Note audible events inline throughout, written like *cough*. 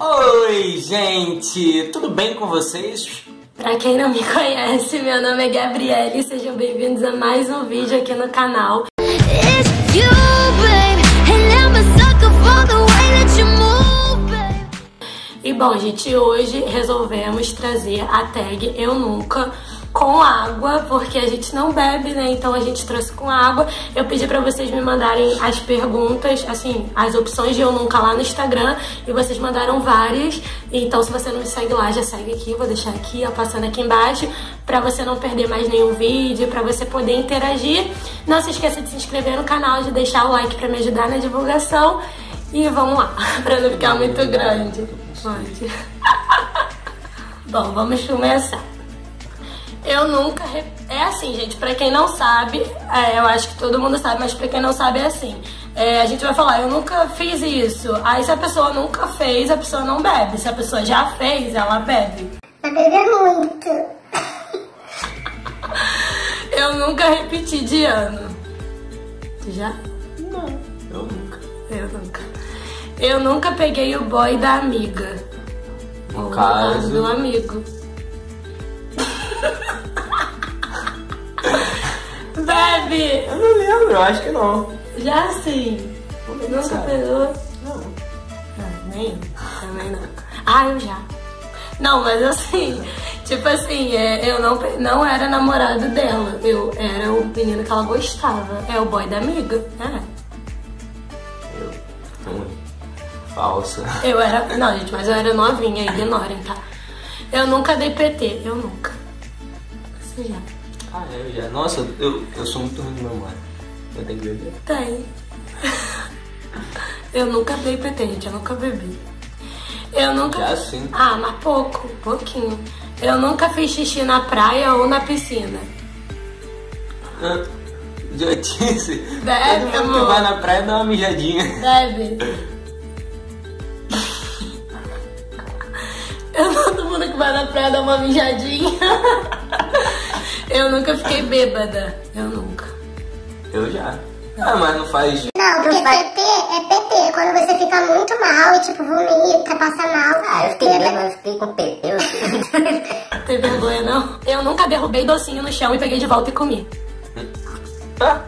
Oi, gente! Tudo bem com vocês? Pra quem não me conhece, meu nome é Gabriele e sejam bem-vindos a mais um vídeo aqui no canal. E bom, gente, hoje resolvemos trazer a tag Eu Nunca com água, porque a gente não bebe, né? Então a gente trouxe com água. Eu pedi para vocês me mandarem as perguntas, assim, as opções de eu nunca lá no Instagram, e vocês mandaram várias. Então se você não me segue lá, já segue aqui, vou deixar aqui, ó, passando aqui embaixo, para você não perder mais nenhum vídeo, para você poder interagir. Não se esqueça de se inscrever no canal, de deixar o like para me ajudar na divulgação. E vamos lá, *laughs* para não ficar muito grande. Pode. *laughs* Bom, vamos começar. Eu nunca. É assim, gente, pra quem não sabe, é, eu acho que todo mundo sabe, mas pra quem não sabe é assim. É, a gente vai falar, eu nunca fiz isso. Aí se a pessoa nunca fez, a pessoa não bebe. Se a pessoa já fez, ela bebe. Vai beber muito. *laughs* eu nunca repeti de ano. Tu já? Não, eu nunca. Eu nunca. Eu nunca peguei o boy da amiga. No Ou caso... do amigo. *laughs* Bebe! Eu não lembro, eu acho que não. Já sim. Nunca pegou? Não. Nem também não. Ah, eu já. Não, mas assim, tipo assim, é, eu não, não era namorado dela. Eu era o menino que ela gostava. É o boy da amiga. É. Eu. Hum, falsa. Eu era. Não, gente, mas eu era novinha, ignorem, tá? Eu nunca dei PT, eu nunca. Você já. Ah, eu já. Nossa, eu, eu sou muito ruim de memória. Eu tenho que beber? Tem. eu nunca dei PT, gente. Eu nunca bebi. Eu nunca. Já sim. Ah, mas pouco, pouquinho. Eu nunca fiz xixi na praia ou na piscina. Ah, idiotice. *laughs* Deve, Todo mundo que vai na praia dá uma mijadinha. Deve. *laughs* Eu, todo mundo que vai na praia dá uma mijadinha. *laughs* Eu nunca fiquei bêbada. Eu nunca. Eu já. Ah, mas não faz. Não, porque PT é PT. Quando você fica muito mal e tipo vomita, passa mal. Ah, eu fiquei bêbada, eu fiquei com PT. Eu... *laughs* Tem vergonha, não? Eu nunca derrubei docinho no chão e peguei de volta e comi. Ah,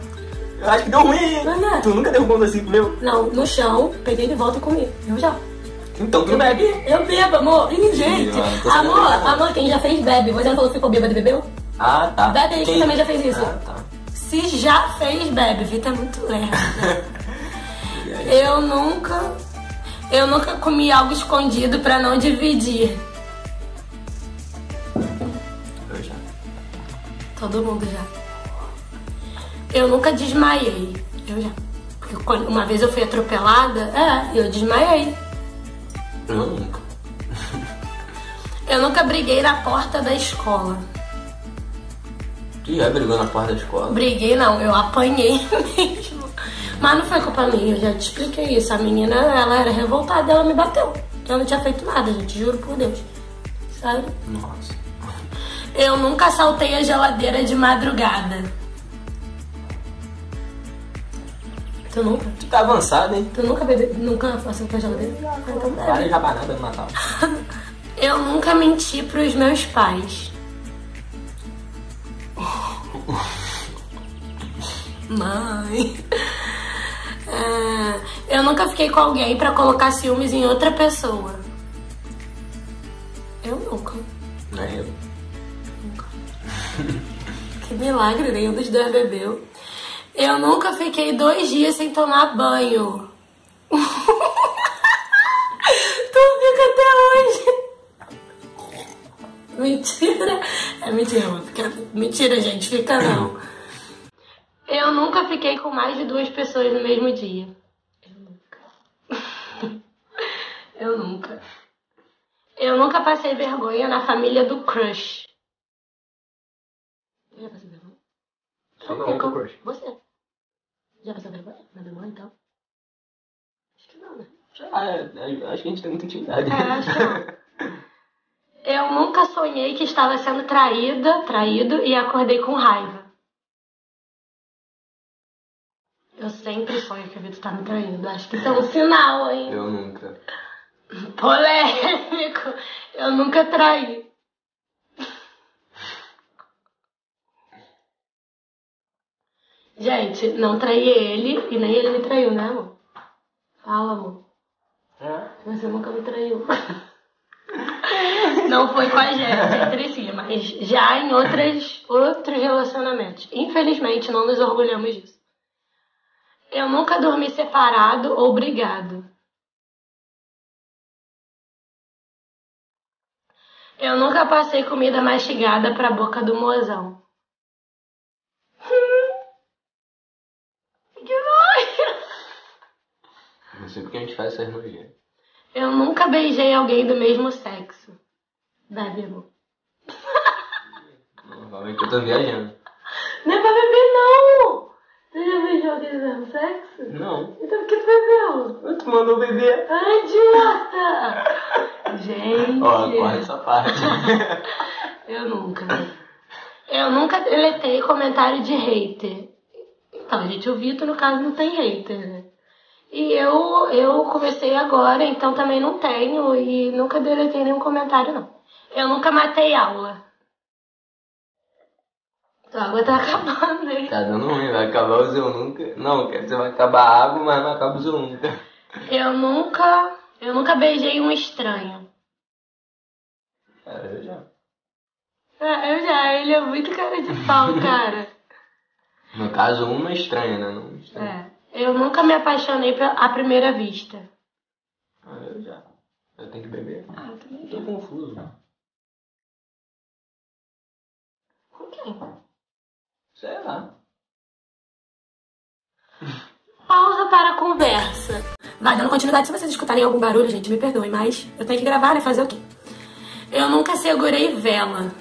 eu acho que deu ruim. Não, não. Tu nunca derrubou um docinho meu? Não, no chão, peguei de volta e comi. Eu já. Então tu bebe? Eu bebo, amor. Ih, gente. Ih, amor, amor, quem já fez bebe. Você não falou que ficou bêbado e bebeu? Ah, tá. Bebe aí, quem também já fez isso. Ah, tá. Se já fez, bebe. Vitor é muito lerda. *laughs* eu nunca... Eu nunca comi algo escondido pra não dividir. Eu já. Todo mundo já. Eu nunca desmaiei. Eu já. Porque uma vez eu fui atropelada, é, eu desmaiei. Eu nunca. Eu nunca briguei na porta da escola. Tu já brigou na porta da escola? Briguei não, eu apanhei *laughs* mesmo. Mas não foi culpa minha, eu já te expliquei isso. A menina, ela era revoltada, ela me bateu. Eu não tinha feito nada, gente, juro por Deus. Sério? Nossa. Eu nunca saltei a geladeira de madrugada. Tu nunca? Tu tá avançado, hein? Tu nunca bebeu, nunca saltou a geladeira? Então bebe. Várias rabanadas no Natal. *laughs* Eu nunca menti pros meus pais. Mãe. É, eu nunca fiquei com alguém pra colocar ciúmes em outra pessoa. Eu nunca. Não é eu. Nunca. *laughs* que milagre, nenhum dos dois bebeu. Eu nunca fiquei dois dias sem tomar banho. *laughs* tu fica até hoje. *laughs* Mentira. É mentira. Fica... Mentira, gente. Fica não. Eu nunca fiquei com mais de duas pessoas no mesmo dia. Eu nunca. Eu nunca. Eu nunca passei vergonha na família do crush. Eu já passei vergonha? Só não, com crush. Você. Já passou vergonha na memória, então? Acho que não, né? Ah, é, acho que a gente tem muita intimidade. É, acho que não. Eu nunca sonhei que estava sendo traída, traído e acordei com raiva. Sempre sonho que o Vitor tá me traindo. Acho que isso é um sinal, hein? Eu nunca. Polêmico. Eu nunca traí. Gente, não traí ele e nem ele me traiu, né, amor? Fala, amor. É? Você nunca me traiu. Não foi com a gente entre si, mas já em outras, outros relacionamentos. Infelizmente, não nos orgulhamos disso. Eu nunca dormi separado ou brigado. Eu nunca passei comida mastigada pra boca do mozão. *laughs* que nojo! Não sei porque a gente faz essas nojeiras. Eu nunca beijei alguém do mesmo sexo. Bebe, amor. Normalmente eu tô viajando. Não é pra beber, não! Você já beijou alguém do mesmo sexo? Não. Então por que tu bebeu? Tu mandou beber. Ai, idiota! Gente! Ó, corre essa parte. *laughs* Eu nunca. Eu nunca deletei comentário de hater. Então, gente, o Vitor, no caso, não tem hater, né? E eu, eu comecei agora, então também não tenho e nunca deletei nenhum comentário, não. Eu nunca matei aula. A água tá *laughs* acabando, hein? Tá dando ruim, vai acabar o seu nunca. Não, quer dizer, vai acabar a água, mas não acaba o seu nunca. Eu nunca. Eu nunca beijei um estranho. Cara, eu já. É, eu já, ele é muito cara de pau, *laughs* cara. No caso, uma estranha, né? Não estranha. É. Eu nunca me apaixonei à primeira vista. Ah, eu já. Eu tenho que beber. Ah, eu também. Tô confuso quem? Sei lá. Pausa para a conversa. Vai dando continuidade. Se vocês escutarem algum barulho, gente, me perdoem, mas eu tenho que gravar, né? Fazer o quê? Eu nunca segurei vela.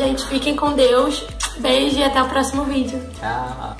Gente. Fiquem com Deus. Beijo e até o próximo vídeo. Tchau.